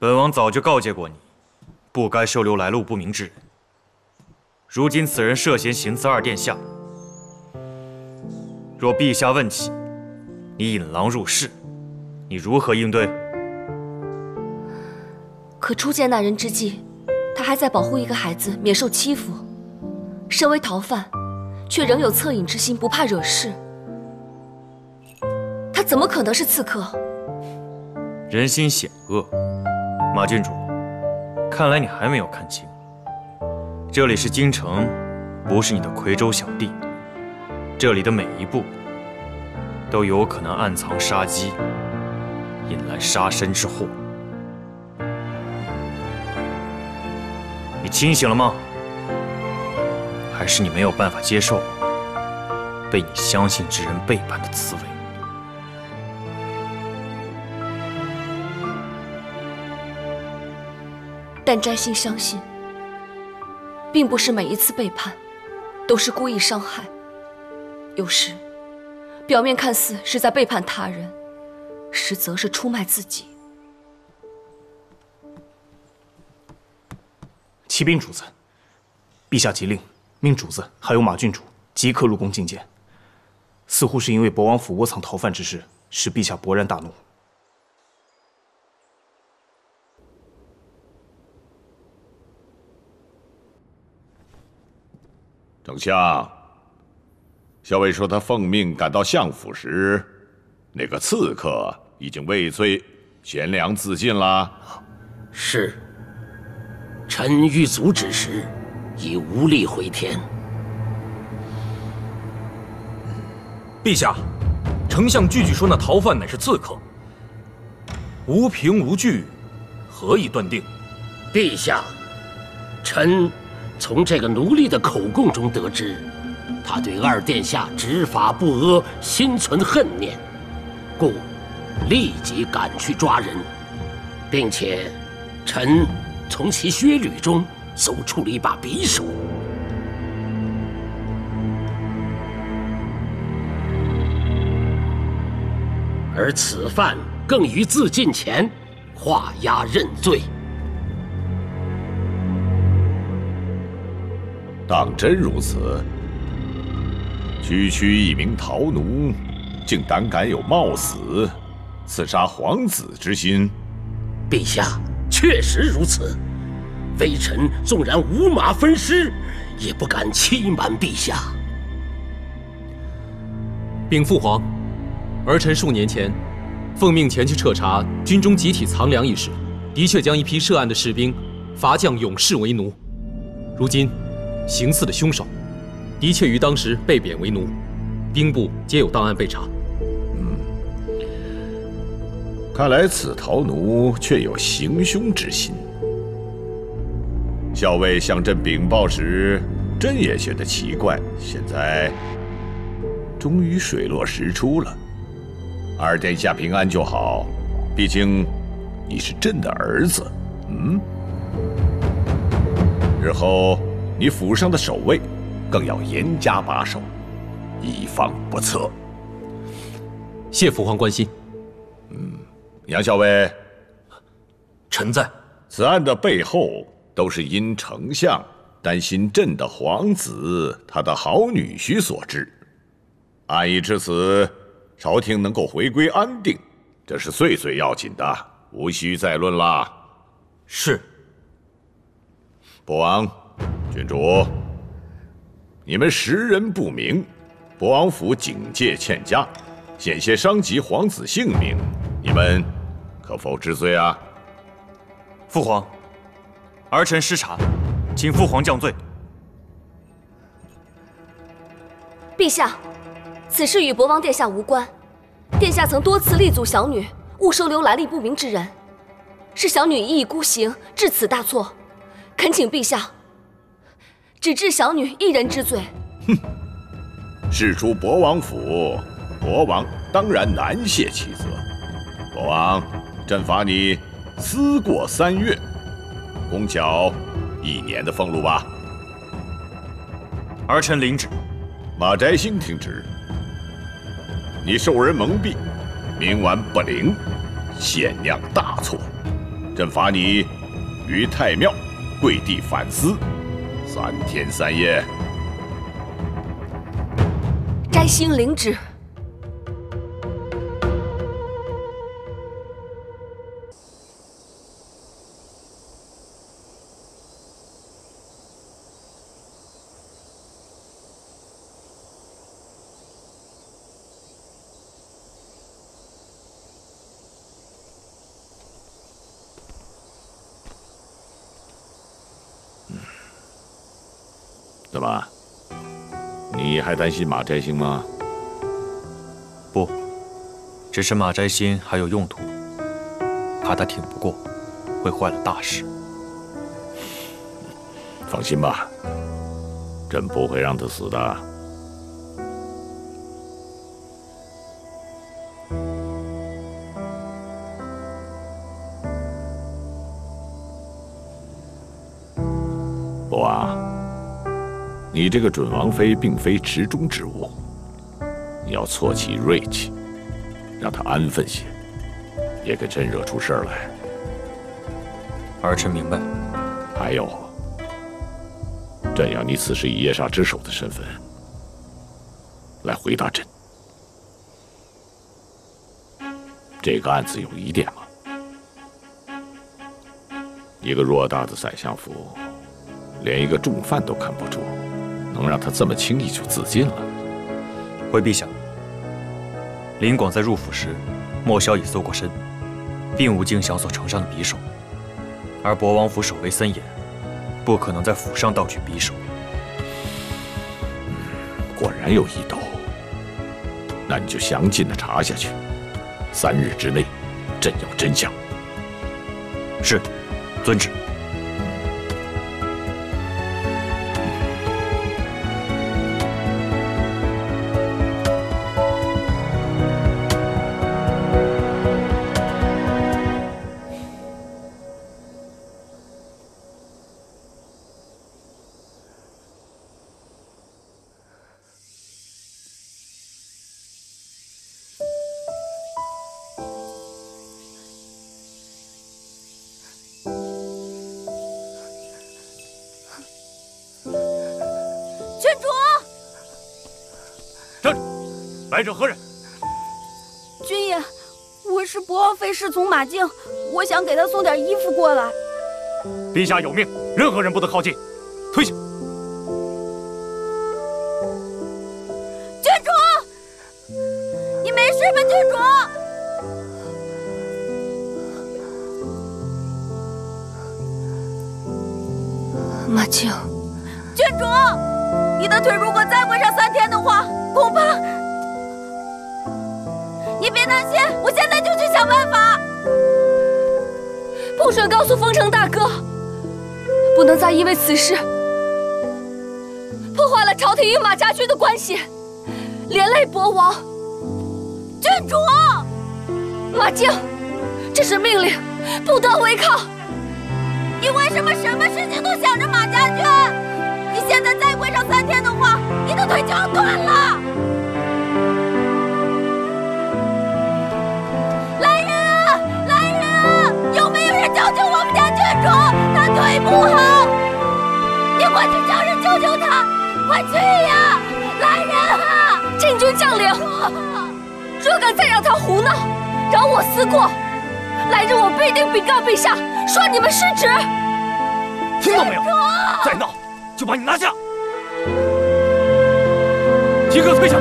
本王早就告诫过你，不该收留来路不明之人。如今此人涉嫌行刺二殿下，若陛下问起，你引狼入室，你如何应对？可初见那人之际，他还在保护一个孩子免受欺负。身为逃犯，却仍有恻隐之心，不怕惹事。他怎么可能是刺客？人心险恶，马郡主，看来你还没有看清。这里是京城，不是你的夔州小弟。这里的每一步，都有可能暗藏杀机，引来杀身之祸。你清醒了吗？还是你没有办法接受被你相信之人背叛的滋味？但摘星相信，并不是每一次背叛都是故意伤害。有时，表面看似是在背叛他人，实则是出卖自己。启禀主子，陛下急令，命主子还有马郡主即刻入宫觐见。似乎是因为博王府窝藏逃犯之事，使陛下勃然大怒。丞相，校尉说他奉命赶到相府时，那个刺客已经畏罪悬梁自尽了。是，臣欲阻止时，已无力回天。陛下，丞相句句说那逃犯乃是刺客，无凭无据，何以断定？陛下，臣。从这个奴隶的口供中得知，他对二殿下执法不阿心存恨念，故立即赶去抓人，并且臣从其靴履中搜出了一把匕首，而此犯更于自尽前画押认罪。当真如此，区区一名逃奴，竟胆敢有冒死刺杀皇子之心？陛下，确实如此。微臣纵然五马分尸，也不敢欺瞒陛下。禀父皇，儿臣数年前奉命前去彻查军中集体藏粮一事，的确将一批涉案的士兵罚降勇士为奴。如今。行刺的凶手，的确于当时被贬为奴，兵部皆有档案被查。嗯，看来此逃奴确有行凶之心。校尉向朕禀报时，朕也觉得奇怪，现在终于水落石出了。二殿下平安就好，毕竟你是朕的儿子。嗯，日后。你府上的守卫，更要严加把守，以防不测。谢父皇关心。嗯，杨校尉，臣在。此案的背后，都是因丞相担心朕的皇子他的好女婿所致。案已至此，朝廷能够回归安定，这是最最要紧的，无需再论了。是。博王。郡主，你们识人不明，博王府警戒欠佳，险些伤及皇子性命，你们可否知罪啊？父皇，儿臣失察，请父皇降罪。陛下，此事与博王殿下无关。殿下曾多次力阻小女勿收留来历不明之人，是小女一意孤行，致此大错，恳请陛下。只治小女一人之罪。哼！事出博王府，博王当然难卸其责。博王，朕罚你思过三月，公缴一年的俸禄吧。儿臣领旨。马宅星听旨。你受人蒙蔽，冥顽不灵，险酿大错。朕罚你于太庙跪地反思三天三夜。摘星灵芝。怎么？你还担心马摘星吗？不，只是马摘星还有用途，怕他挺不过，会坏了大事。放心吧，朕不会让他死的。国王，你这个准王妃并非池中之物，你要挫其锐气，让她安分些，别给朕惹出事儿来。儿臣明白。还有，朕要你此时以夜煞之首的身份来回答朕。这个案子有疑点吗？一个偌大的宰相府，连一个重犯都看不住，能让他这么轻易就自尽了？回陛下，林广在入府时，莫萧已搜过身，并无经祥所呈上的匕首。而博王府守卫森严，不可能在府上盗取匕首。果然有异动，那你就详尽的查下去，三日之内，朕要真相。是，遵旨。来者何人？君爷，我是博王妃侍从马静，我想给他送点衣服过来。陛下有命，任何人不得靠近。退下！郡主，你没事吧，郡主？马静，郡主，你的腿如果再跪上三天的话，恐怕……别担心，我现在就去想办法。不准告诉风城大哥，不能再因为此事破坏了朝廷与马家军的关系，连累博王。郡主，马静，这是命令，不得违抗。你为什么什么事情都想着马家军？你现在再跪上三天的话，你的腿就要断了。不好，你快去叫人救救他！快去呀！来人啊！禁军将领，若敢再让他胡闹，饶我思过，来日我必定禀告陛下，说你们失职。听到没有？再闹就把你拿下！即刻退下！